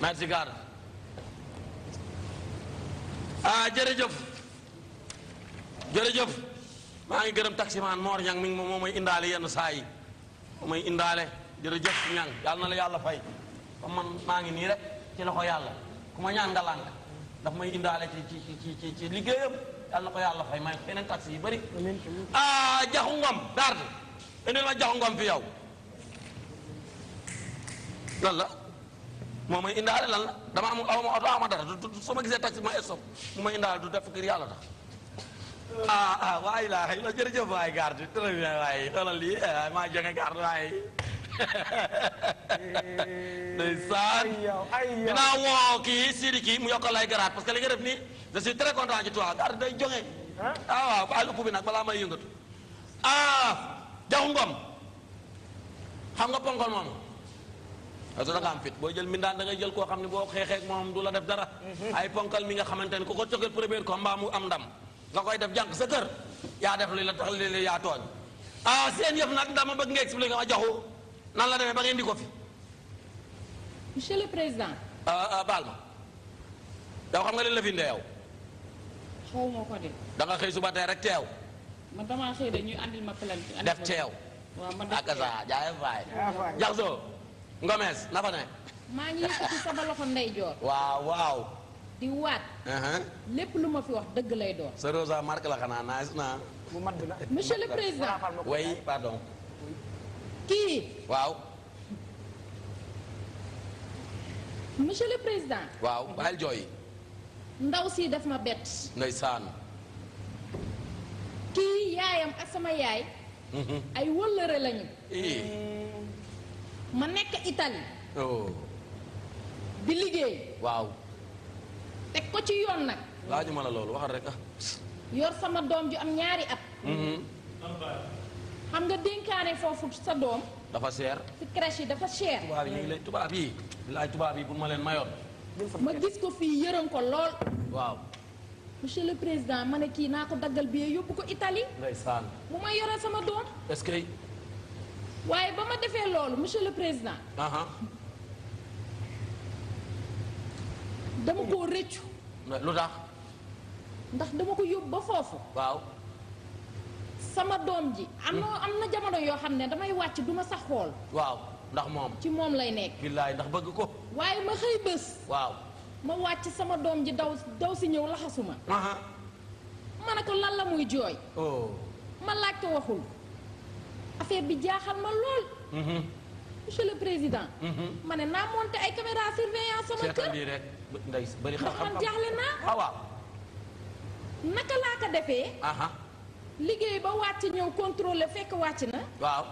merci gaar ah jërëjëf jërëjëf maa ngi gërëm taximaan Mor Ñang mi ngi moom mooy indaale yenn saa yi moom mooy indaale jërëjëf Ñang yàlla na la yàlla fay comme man maa ngi nii rek ci loxo yàlla ku ma ñaan nga lànk daf may indaale ci ci ci ci ci liggéeyam yàlla na ko yàlla fay may ko yeneen taxi yu bëri ah jaxu ngom daard indil ma jaxu ngom fi yow lan la moo may indaale lan la dama am aw ma oto aw ma dara du su ma gisee taxi ma stop mu may indaale du def ngir yàlla tax ah ah waay laa xëy na jërëjëf waay garde très bien waay xoolal lii eh, maa joxe garde waay ndeysaan dinaa woo kii Sidi kii mu yokkal ay garaat parce que li nga def nii je suis très content ci toi garde day joxe ah waaw baal upp bi nag balaa may yëngatu ah jaxu ngom xam nga ponkol moom parce que da nga am fit booy jël mbindaan da ngay jël koo xam ne boo xeexeek moom du la def dara mhm. ay ponkal mi nga xamante ne ku ko cokkee premier combat mu am ndam nga koy def jànq sa kër yaa def li la tax li yaa tooñ ah seen yëf nag dama bëgg nga expliqué ma joxu nan la demee ba ngeen di ko fi monsieur le président ah, ah, baal ma yow xam nga li la fi ndeew. xaw ma ko de. da nga xëy suba tey rek teew. man damaa xëy de ñu andil ma plainte. def teew. waaw man def teew ak saa jaay faay. jaxasoo Ngomes na fa ne. maa ngi yëkkati sama loxo ndeyjoor. waaw waaw. di waat. Uh-huh. lépp lu ma fi wax dëgg lay doon. sa Rosa marque la xanaa naa naa. bu mat bi la. monsieur le président. oui pardon. kii. waaw. monsieur le président. waaw bàyyil jooy. ndaw si daf ma bett. ndeysaan. kii yaayam ak sama yaay. Mhm. ay wëllëre lañu. Eh. ma nekk Italie. Oh. di liggéey. waaw. teg ko ci yoon nag. laaju ma la loolu waxal rek ah. yor sama doom ju am ñaari at. Mm-hmm. xam nga dénkaane foofu sa doom. dafa cher. si crèche yi dafa cher. tubaab yi lay tubaab yi. bilaay tubaab yi bu ma leen mayoon. ma gis ko fii yërëm ko lool. waaw. monsieur le président ma ne kii naa ko daggal bi yóbbu ko Italie. ndeysaan. bu ma yore sama doom. est que. waaye ba ma defee loolu monsieur le président. dama koo rëccu. lu tax. ndax dama ko yóbbu ba foofu. waaw. sama doom ji. am na am na jamono yoo xam ne damay wàcc duma sax xool. waaw ndax moom. ci moom lay nekk. billaay ndax bëgg ko. waaye ma xëy bés. waaw. ma wàcc sama doom ji daw daw si ñëw laxasu ma. ma ne ko lan la muy jooy. Oh. ma laaj ko waxul. affaire bi jaaxal ma lool. Mm-hmm. monsieur le président. Mhm. ma ne naa monté ay caméra surveillance sama kër seetal rek ndax man jaaxle naa. Ah, waaw naka laa ko defee. liggéey ba wàcc ñëw contrôler fekk wàcc na. waaw.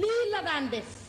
lii la daan def.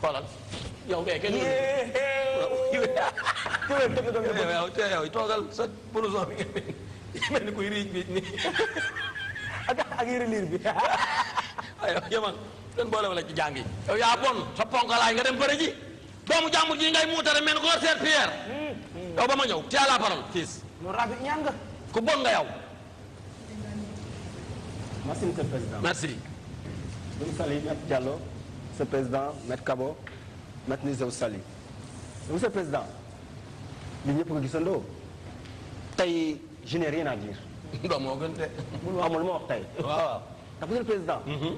xoolal yow kay kenn yow te yow toogal sa blouson bi nga mel ni kuy riij bi ni ak ak yëre liir bi aywa jëmal kenn boole wala ci jàng yi yow yaa bon sa ponkalaay nga dem bëri ji doomu jàmbur ji ngay muutare mel ni ko seet Pierre yow ba ma ñëw teel la parole fils mu rafet ñaan nga ku bon nga yow Merci, Monsieur le Président. Merci. Je vous salue, Maître Diallo, Monsieur le Président, Maître Cabo, Maître Nise, je vous salue. Monsieur le Président, li ñëpp ko gisandoo tey je n'ai rien à dire. ndox moo gën te. bul amul ma wax tey. waaw ndax Monsieur le Président. Mhm.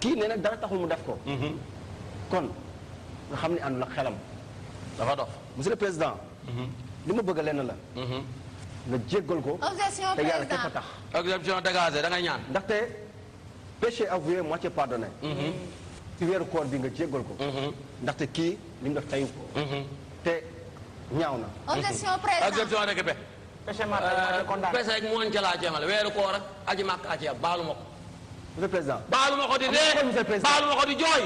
kii nee na dara taxul mu def ko. Mhm. kon nga xam ne àndul ak xelam. dafa dof Monsieur le Président. Mhm. li ma bëgg lenn la. Mhm. nga jéggal ko. objection te yàlla képp a tax. objection dégagée da nga ñaan. ndaxte péché avoué moitié pardonné. Mhm. ci weeru koor bi nga jéggal ko. Mhm. ndaxte kii li mu def tayu ko. te ñaaw na. objection présent objection récupé. péché mortel euh, moitié condamné. péché ak moon ca laa jéemal weeru koor ak aji màkk aji baalu ma ko. monsieur le président baalu ma ko di dee baalu ma ko di jooy.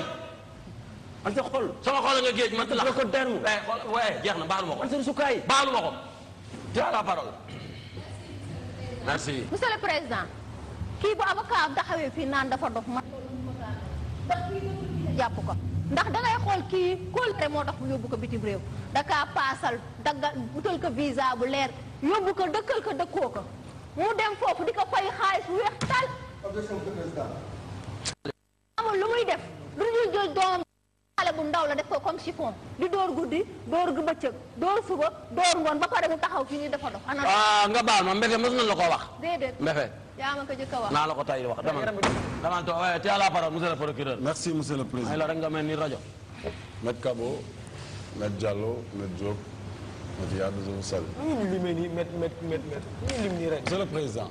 ak sa xol sama xol nga géej man la ko daan waaye eh, xol waaye eh, jeex na baalu ma ko sa sukaay baalu ma ko tu as la parole merci monsieur le président kii bu avocat am taxawee fii naan dafa dof man jàpp ko ndax dangay xool kii kóllëre moo tax mu yóbbu ko bitim réew dakaa paasal daggal utal ko visa bu leer yóbbu ko dëkkal ko dëkkoo ko mu dem foofu di ko fay xaalis bu weex tal amul lu muy def lu ñu jël doomam xale bu ndaw la def ko comme chiffon di dóor guddi dóor gu bëccëg dóor suba dóor ngoon ba pare mu taxaw fii nii dafa dox ana ah nga baal ma mbete mos nañ la ko wax déedéet mbete yaa ma ko jëkk a wax naa la ko tay wax dama dama to waaye tu as la parole monsieur le procureur merci monsieur le président ay la rek nga mel ni rajo Maître Kabo Maître Diallo Maître Diop Maître Yade je vous salue ñu limee nii met met met met ñu lim nii rek monsieur le président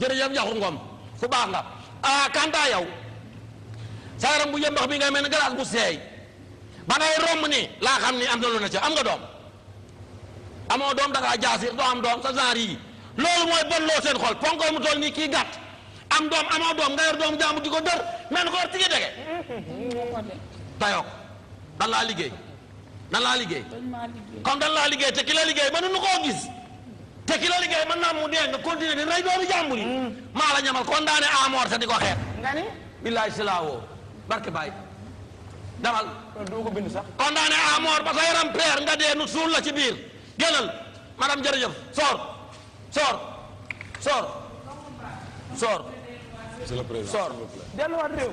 jërëjëf Yaxu Ngom ku baax nga ah Kanta yow sa yaram bu yëmbax bi ngay mel ni galaas bu seey ba ngay romb ni laa xam ni am na lu ne ca am nga doom amoo doom da ngaa jaasir doo am doom sa genre yi loolu mooy bon loo seen xol ponkol mu toll nii kii gàtt am doom amoo doom nga yor doom jàmbur di ko dër mel ni ko war tigi dege tayoo ko dan laa liggéey dan laa liggéey comme dan laa liggéey te ki la liggéey mënuñu koo gis te ki la liggéey mën naa mu dee nga continuer di rey doomi jàmbur yi mm. maa la ñamal condamné à mort te di ko xeet nga ni billaay si laa woo barke baay demal doo ko bind sax condamné à mort ba sa yaram peer nga dee nu suul la ci biir génnal madame jërëjëf soor soor soor soor soor delluwaat réew